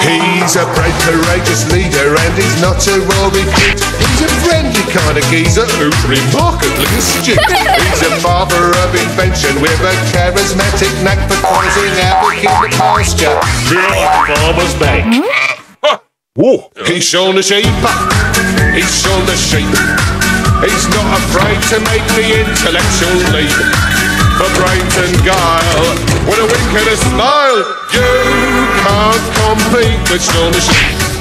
Shaun the Sheep. He's a brave, courageous leader and he's not a roaring kid. He's a friendly kind of geezer who's remarkably astute. he's a father of invention with a charismatic knack for causing havoc in the pasture. Like farmer's mate. Hmm? Whoa. He's Shaun the Sheep. He's Shaun the Sheep. He's not afraid to make the intellectual leap. For brains and guile, with a wink and a smile, you compete with the Sheep.